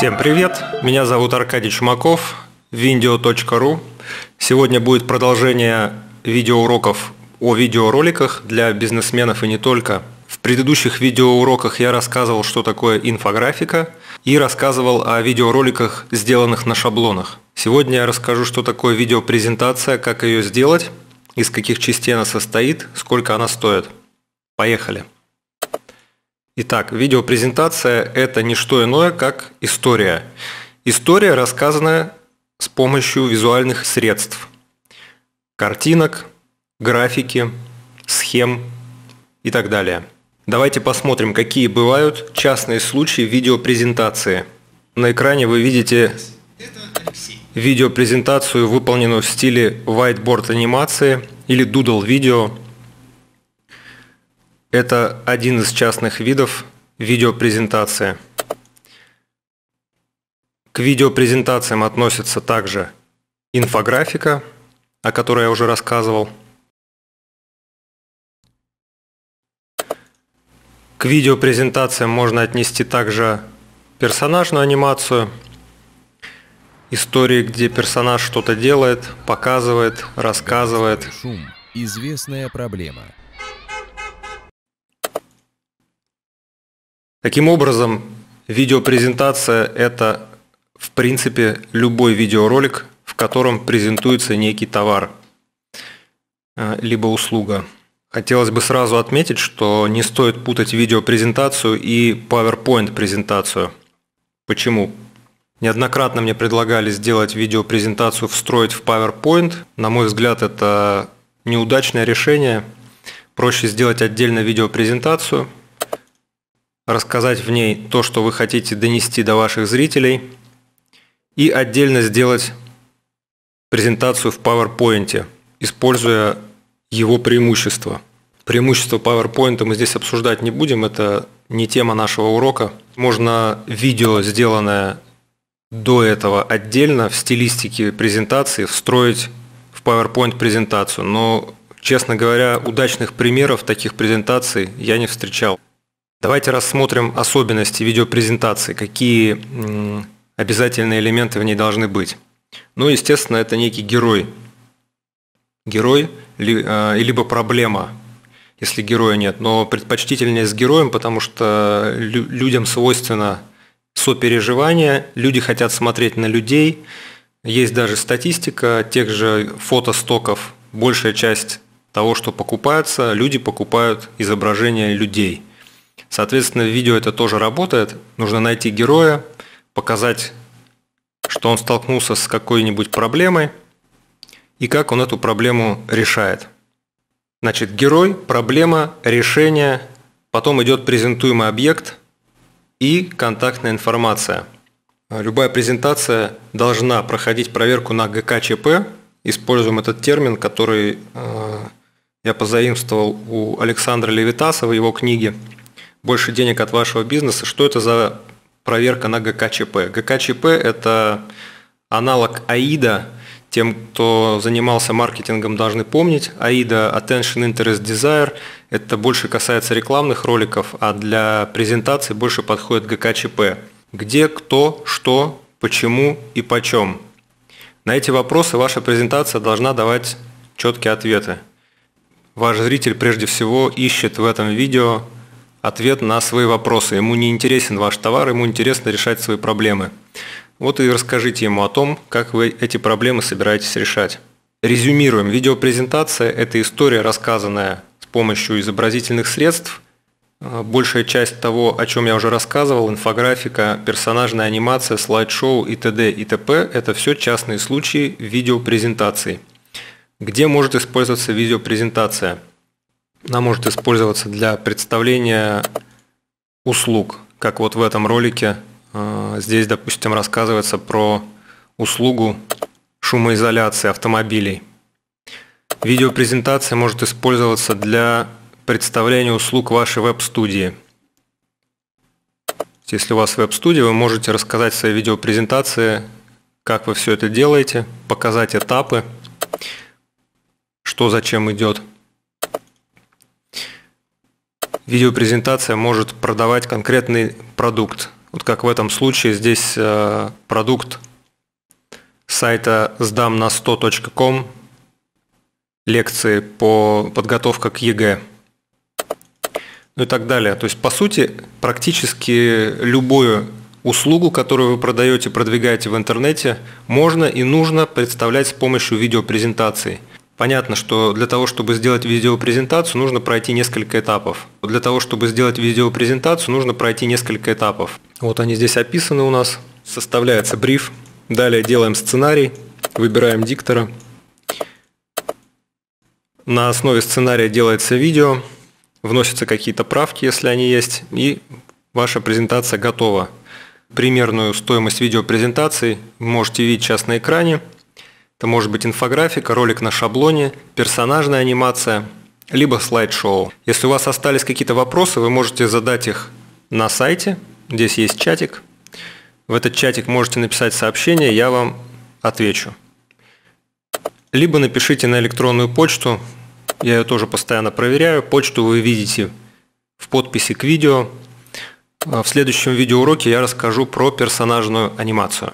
Всем привет! Меня зовут Аркадий Чумаков, video.ru. Сегодня будет продолжение видеоуроков о видеороликах для бизнесменов и не только. В предыдущих видеоуроках я рассказывал, что такое инфографика и рассказывал о видеороликах, сделанных на шаблонах. Сегодня я расскажу, что такое видеопрезентация, как ее сделать, из каких частей она состоит, сколько она стоит. Поехали! Итак, видеопрезентация – это не что иное, как история. История, рассказанная с помощью визуальных средств. Картинок, графики, схем и так далее. Давайте посмотрим, какие бывают частные случаи видеопрезентации. На экране вы видите видеопрезентацию, выполненную в стиле whiteboard анимации или doodle видео – это один из частных видов видеопрезентации. К видеопрезентациям относятся также инфографика, о которой я уже рассказывал. К видеопрезентациям можно отнести также персонажную анимацию, истории, где персонаж что-то делает, показывает, рассказывает. Шум – известная проблема – Таким образом, видеопрезентация – это, в принципе, любой видеоролик, в котором презентуется некий товар, э, либо услуга. Хотелось бы сразу отметить, что не стоит путать видеопрезентацию и PowerPoint-презентацию. Почему? Неоднократно мне предлагали сделать видеопрезентацию, встроить в PowerPoint. На мой взгляд, это неудачное решение. Проще сделать отдельно видеопрезентацию – рассказать в ней то, что вы хотите донести до ваших зрителей, и отдельно сделать презентацию в PowerPoint, используя его преимущества. Преимущества PowerPoint мы здесь обсуждать не будем, это не тема нашего урока. Можно видео, сделанное до этого отдельно в стилистике презентации, встроить в PowerPoint презентацию, но, честно говоря, удачных примеров таких презентаций я не встречал. Давайте рассмотрим особенности видеопрезентации, какие обязательные элементы в ней должны быть. Ну, естественно, это некий герой. Герой, а, либо проблема, если героя нет. Но предпочтительнее с героем, потому что людям свойственно сопереживание, люди хотят смотреть на людей. Есть даже статистика тех же фотостоков. Большая часть того, что покупается, люди покупают изображения людей – Соответственно, в видео это тоже работает. Нужно найти героя, показать, что он столкнулся с какой-нибудь проблемой и как он эту проблему решает. Значит, герой, проблема, решение, потом идет презентуемый объект и контактная информация. Любая презентация должна проходить проверку на ГКЧП. Используем этот термин, который э, я позаимствовал у Александра Левитаса в его книге больше денег от вашего бизнеса, что это за проверка на ГКЧП? ГКЧП – это аналог АИДа, тем, кто занимался маркетингом, должны помнить. AIDA Attention Interest Desire – это больше касается рекламных роликов, а для презентации больше подходит ГКЧП. Где, кто, что, почему и почем. На эти вопросы ваша презентация должна давать четкие ответы. Ваш зритель прежде всего ищет в этом видео ответ на свои вопросы. Ему не интересен ваш товар, ему интересно решать свои проблемы. Вот и расскажите ему о том, как вы эти проблемы собираетесь решать. Резюмируем. Видеопрезентация – это история, рассказанная с помощью изобразительных средств. А, большая часть того, о чем я уже рассказывал, инфографика, персонажная анимация, слайд-шоу и т.д. и т.п. – это все частные случаи видеопрезентации. Где может использоваться видеопрезентация – она может использоваться для представления услуг, как вот в этом ролике. Э, здесь, допустим, рассказывается про услугу шумоизоляции автомобилей. Видеопрезентация может использоваться для представления услуг вашей веб-студии. Если у вас веб-студия, вы можете рассказать в своей видеопрезентации, как вы все это делаете, показать этапы. что зачем идет. Видеопрезентация может продавать конкретный продукт. Вот как в этом случае здесь э, продукт сайта сдамна100.com лекции по подготовке к ЕГЭ. Ну и так далее. То есть, по сути, практически любую услугу, которую вы продаете, продвигаете в интернете, можно и нужно представлять с помощью видеопрезентации. Понятно, что для того, чтобы сделать видеопрезентацию, нужно пройти несколько этапов. Для того, чтобы сделать видеопрезентацию, нужно пройти несколько этапов. Вот они здесь описаны у нас. Составляется бриф. Далее делаем сценарий, выбираем диктора. На основе сценария делается видео, вносятся какие-то правки, если они есть, и ваша презентация готова. Примерную стоимость видеопрезентации можете видеть сейчас на экране – это может быть инфографика, ролик на шаблоне, персонажная анимация, либо слайд-шоу. Если у вас остались какие-то вопросы, вы можете задать их на сайте. Здесь есть чатик. В этот чатик можете написать сообщение, я вам отвечу. Либо напишите на электронную почту, я ее тоже постоянно проверяю. Почту вы видите в подписи к видео. В следующем видеоуроке я расскажу про персонажную анимацию.